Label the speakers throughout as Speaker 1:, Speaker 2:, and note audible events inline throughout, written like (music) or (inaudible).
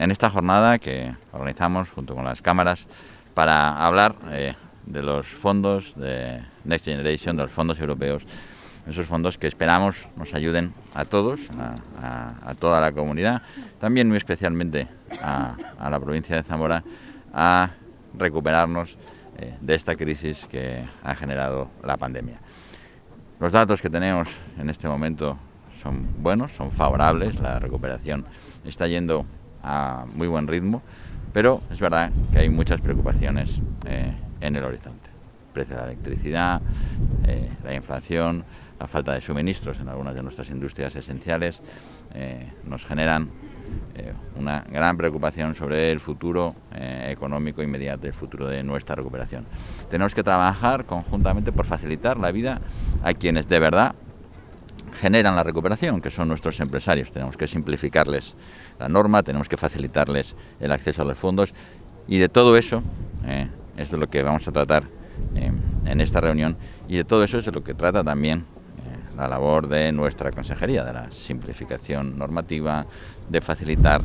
Speaker 1: En esta jornada que organizamos junto con las cámaras para hablar eh, de los fondos de Next Generation, de los fondos europeos, esos fondos que esperamos nos ayuden a todos, a, toda la comunidad, también muy especialmente a, la provincia de Zamora, a recuperarnos eh, de esta crisis que ha generado la pandemia. Los datos que tenemos en este momento son buenos, son favorables, la recuperación está yendo a muy buen ritmo, pero es verdad que hay muchas preocupaciones eh, en el horizonte. El precio de la electricidad, eh, la inflación, la falta de suministros en algunas de nuestras industrias esenciales eh, nos generan una gran preocupación sobre el futuro económico inmediato, el futuro de nuestra recuperación. Tenemos que trabajar conjuntamente por facilitar la vida a quienes de verdad generan la recuperación, que son nuestros empresarios. Tenemos que simplificarles la norma, tenemos que facilitarles el acceso a los fondos y de todo eso eh, es de lo que vamos a tratar eh, en esta reunión y de todo eso es de lo que trata también eh, la labor de nuestra consejería, de la simplificación normativa, de facilitar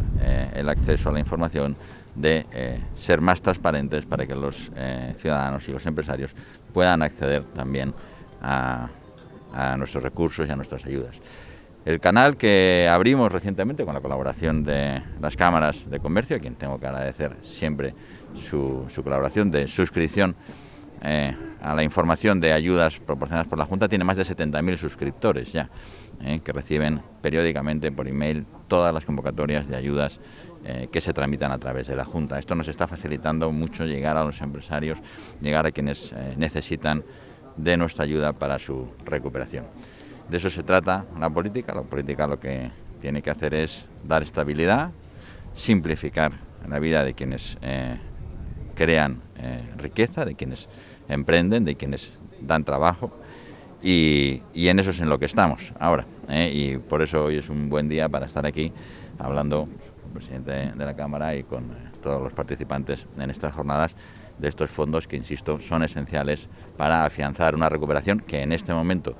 Speaker 1: el acceso a la información, de ser más transparentes para que los ciudadanos y los empresarios puedan acceder también a a nuestros recursos y a nuestras ayudas. El canal que abrimos recientemente con la colaboración de las cámaras de comercio, a quien tengo que agradecer siempre su, colaboración de suscripción eh, a la información de ayudas proporcionadas por la Junta, tiene más de 70.000 suscriptores ya, eh, que reciben periódicamente por email todas las convocatorias de ayudas eh, que se tramitan a través de la Junta. Esto nos está facilitando mucho llegar a los empresarios, llegar a quienes necesitan de nuestra ayuda para su recuperación. De eso se trata la política. La política lo que tiene que hacer es dar estabilidad, simplificar la vida de quienes eh, crean eh, riqueza, de quienes emprenden, de quienes dan trabajo. Y, en eso es en lo que estamos ahora. Eh, y por eso hoy es un buen día para estar aquí hablando con el presidente de la Cámara y con todos los participantes en estas jornadas de estos fondos que, insisto, son esenciales para afianzar una recuperación que en este momento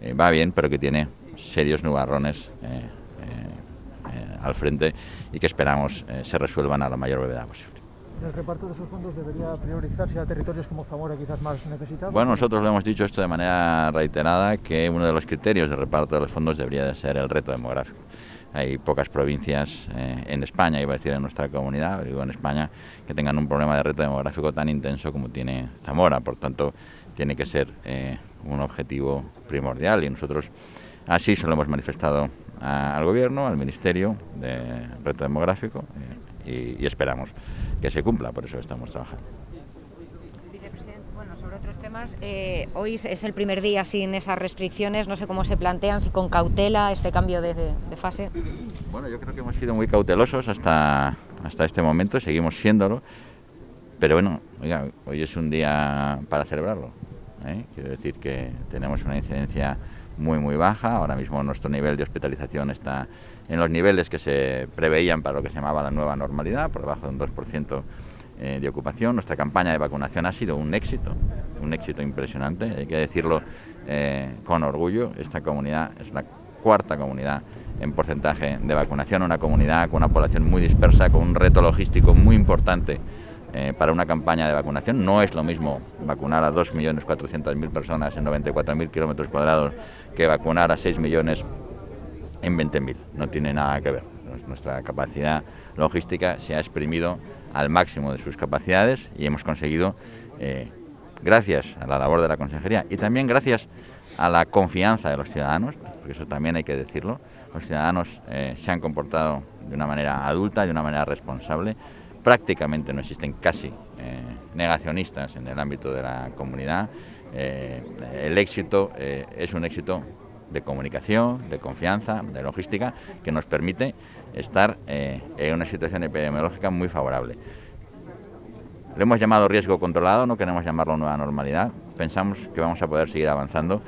Speaker 1: eh, va bien, pero que tiene serios nubarrones eh, eh, al frente y que esperamos se resuelvan a la mayor brevedad posible.
Speaker 2: ¿El reparto de esos fondos debería priorizarse a territorios como Zamora quizás más necesitados?
Speaker 1: Bueno, nosotros lo hemos dicho esto de manera reiterada, que uno de los criterios de reparto de los fondos debería de ser el reto demográfico. Hay pocas provincias eh, en España, iba a decir en nuestra comunidad, digo en España, que tengan un problema de reto demográfico tan intenso como tiene Zamora. Por tanto, tiene que ser eh, un objetivo primordial. Y nosotros así se lo hemos manifestado al Gobierno, al Ministerio de Reto Demográfico eh, y esperamos que se cumpla, por eso estamos trabajando
Speaker 3: sobre otros temas, eh, hoy es el primer día sin esas restricciones, no sé cómo se plantean, si con cautela este cambio de, fase.
Speaker 1: Bueno, yo creo que hemos sido muy cautelosos hasta, hasta este momento, seguimos siéndolo, pero bueno, oiga, hoy es un día para celebrarlo. ¿eh? Quiero decir que tenemos una incidencia muy muy baja, ahora mismo nuestro nivel de hospitalización está en los niveles que se preveían para lo que se llamaba la nueva normalidad, por debajo de un 2% eh, de ocupación. Nuestra campaña de vacunación ha sido un éxito, un éxito impresionante, hay que decirlo eh, con orgullo. Esta comunidad es la cuarta comunidad en porcentaje de vacunación, una comunidad con una población muy dispersa, con un reto logístico muy importante eh, para una campaña de vacunación. No es lo mismo vacunar a 2.400.000 personas en 94.000 kilómetros cuadrados que vacunar a 6 millones en 20.000. No tiene nada que ver. Nuestra capacidad logística se ha exprimido al máximo de sus capacidades y hemos conseguido, eh, gracias a la labor de la Consejería y también gracias a la confianza de los ciudadanos, porque eso también hay que decirlo, los ciudadanos eh, se han comportado de una manera adulta, de una manera responsable, prácticamente no existen casi eh, negacionistas en el ámbito de la comunidad, el éxito es un éxito de comunicación, de confianza, de logística, que nos permite estar eh, en una situación epidemiológica muy favorable. Le hemos llamado riesgo controlado, no queremos llamarlo nueva normalidad. Pensamos que vamos a poder seguir avanzando.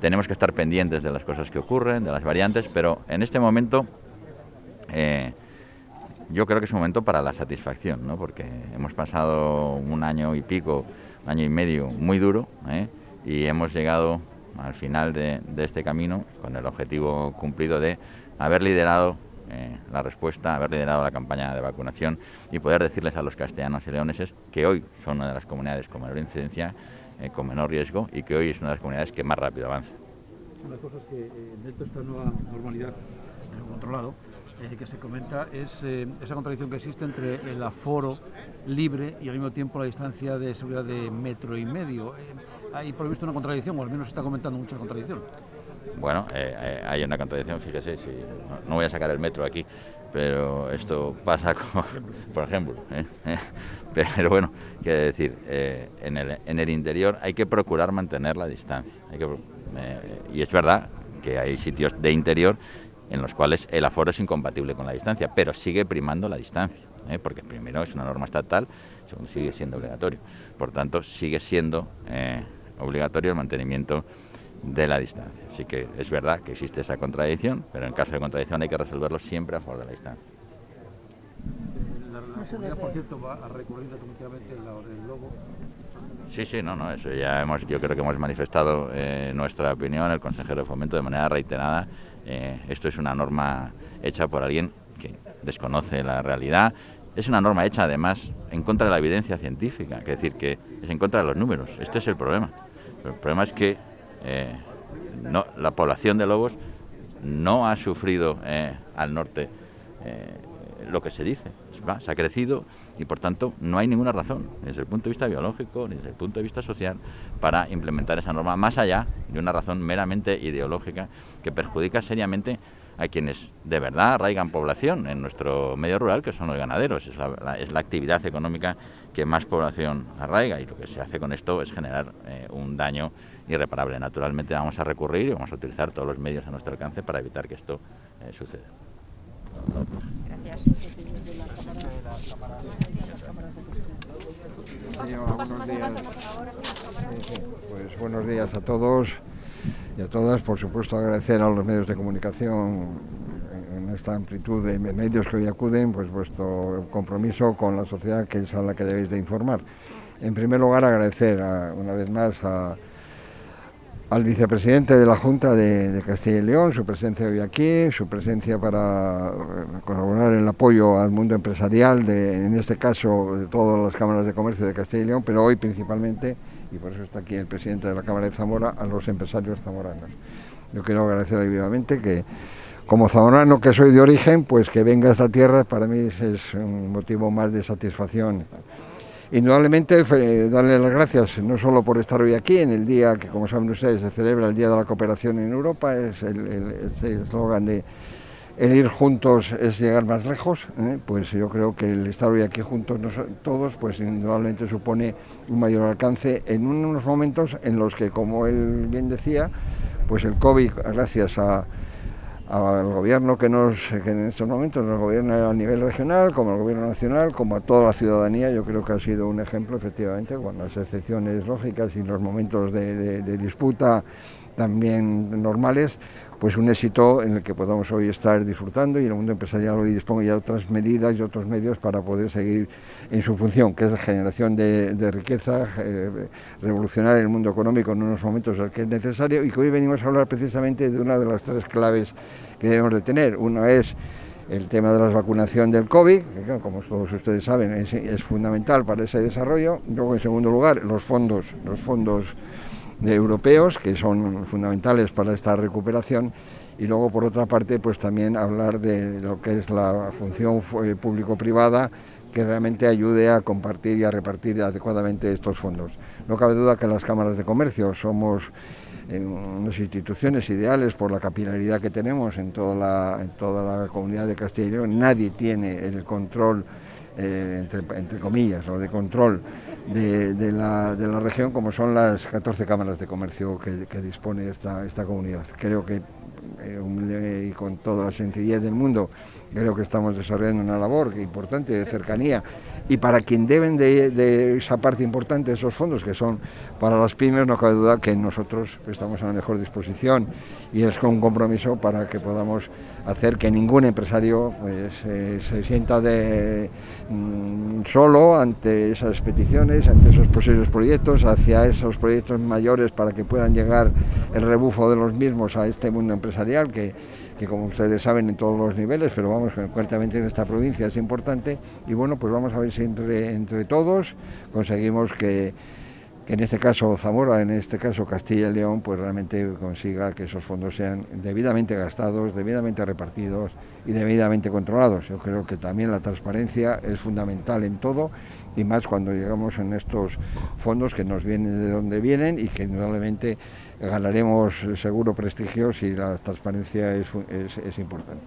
Speaker 1: Tenemos que estar pendientes de las cosas que ocurren, de las variantes, pero en este momento eh, yo creo que es un momento para la satisfacción, ¿no? porque hemos pasado un año y pico, año y medio muy duro, ¿eh? y hemos llegado al final de, este camino con el objetivo cumplido de haber liderado eh, la respuesta, haber liderado la campaña de vacunación y poder decirles a los castellanos y leoneses que hoy son una de las comunidades con menor incidencia, eh, con menor riesgo y que hoy es una de las comunidades que más rápido avanza.
Speaker 4: Una de las cosas que dentro de esta nueva normalidad, controlado, que se comenta es esa contradicción que existe entre el aforo libre y al mismo tiempo la distancia de seguridad de metro y medio. hay por visto una contradicción, o al menos se está comentando mucha contradicción.
Speaker 1: Bueno, eh, eh, hay una contradicción, fíjese, si, no, voy a sacar el metro aquí, pero esto pasa, con, (laughs) por ejemplo. ¿eh? (laughs) Pero bueno, quiero decir, en, el, en, el, interior hay que procurar mantener la distancia. y es verdad que hay sitios de interior en los cuales el aforo es incompatible con la distancia, pero sigue primando la distancia, porque primero es una norma estatal, segundo sigue siendo obligatorio. Por tanto, sigue siendo obligatorio el mantenimiento de la distancia. Así que es verdad que existe esa contradicción, pero en caso de contradicción hay que resolverlo siempre a favor de la distancia.
Speaker 4: La, por cierto, va a recurrir definitivamente el lobo.
Speaker 1: Sí, sí, no, no, eso ya hemos, yo creo que hemos manifestado eh, nuestra opinión, el consejero de fomento de manera reiterada. Eh, esto es una norma hecha por alguien que desconoce la realidad. Es una norma hecha además en contra de la evidencia científica, es decir, que es en contra de los números. Este es el problema. el problema es que eh, la población de lobos no ha sufrido eh, al norte eh, lo que se dice. Se ha crecido y por tanto no hay ninguna razón, desde el punto de vista biológico ni desde el punto de vista social, para implementar esa norma, más allá de una razón meramente ideológica que perjudica seriamente a quienes de verdad arraigan población en nuestro medio rural, que son los ganaderos. Es la, es la actividad económica que más población arraiga y lo que se hace con esto es generar un daño irreparable. Naturalmente vamos a recurrir y vamos a utilizar todos los medios a nuestro alcance para evitar que esto eh, suceda. Gracias.
Speaker 5: Pues buenos días a todos y a todas. Por supuesto agradecer a los medios de comunicación en esta amplitud de medios que hoy acuden, pues vuestro compromiso con la sociedad que es a la que debéis de informar. En primer lugar agradecer una vez más a al vicepresidente de la Junta de, Castilla y León, su presencia hoy aquí, su presencia para eh, colaborar en el apoyo al mundo empresarial, de, en este caso de todas las cámaras de comercio de Castilla y León, pero hoy principalmente, y por eso está aquí el presidente de la Cámara de Zamora, a los empresarios zamoranos. Yo quiero agradecerle vivamente que, como zamorano que soy de origen, pues que venga a esta tierra para mí es un motivo más de satisfacción indudablemente darle las gracias no solo por estar hoy aquí, en el día que, como saben ustedes, se celebra el Día de la Cooperación en Europa, es el eslogan de el ir juntos es llegar más lejos, ¿eh? pues yo creo que el estar hoy aquí juntos todos, pues indudablemente supone un mayor alcance en unos momentos en los que, como él bien decía, pues el COVID, gracias a al gobierno que, nos, que en estos momentos nos gobierna a nivel regional, como al gobierno nacional, como a toda la ciudadanía, yo creo que ha sido un ejemplo, efectivamente, con las excepciones lógicas y los momentos de disputa también normales, pues un éxito en el que podamos hoy estar disfrutando y el mundo empresarial hoy dispone ya de otras medidas y otros medios para poder seguir en su función, que es la generación de, riqueza, eh, revolucionar el mundo económico en unos momentos en el que es necesario y que hoy venimos a hablar precisamente de una de las tres claves que debemos de tener. Una es el tema de la vacunación del COVID, que como todos ustedes saben es, es fundamental para ese desarrollo. Luego, en segundo lugar, los fondos, los fondos de europeos que son fundamentales para esta recuperación y luego por otra parte pues también hablar de lo que es la función eh, público-privada que realmente ayude a compartir y a repartir adecuadamente estos fondos. No cabe duda que las cámaras de comercio somos unas instituciones ideales por la capilaridad que tenemos en toda la, en toda la comunidad de Castilla y León. Nadie tiene el control, eh, entre, entre comillas, o de control de, la, de, la, región, como son las 14 cámaras de comercio que, que dispone esta, esta comunidad. Creo que eh, y con toda la sencillez del mundo, creo que estamos desarrollando una labor importante de cercanía. Y para quien deben de, esa parte importante de esos fondos, que son para las pymes, no cabe duda que nosotros estamos a la mejor disposición y es con un compromiso para que podamos hacer que ningún empresario pues, eh, se sienta de, mm, solo ante esas peticiones, ante esos posibles proyectos, hacia esos proyectos mayores para que puedan llegar el rebufo de los mismos a este mundo empresarial que como ustedes saben en todos los niveles, pero vamos, concretamente en esta provincia es importante. Y bueno, pues vamos a ver si entre, entre todos conseguimos que, que en este caso Zamora, en este caso Castilla y León, pues realmente consiga que esos fondos sean debidamente gastados, debidamente repartidos y debidamente controlados. Yo creo que también la transparencia es fundamental en todo y más cuando llegamos en estos fondos que nos vienen de donde vienen y que indudablemente ganaremos seguro prestigio si la transparencia es, es, importante.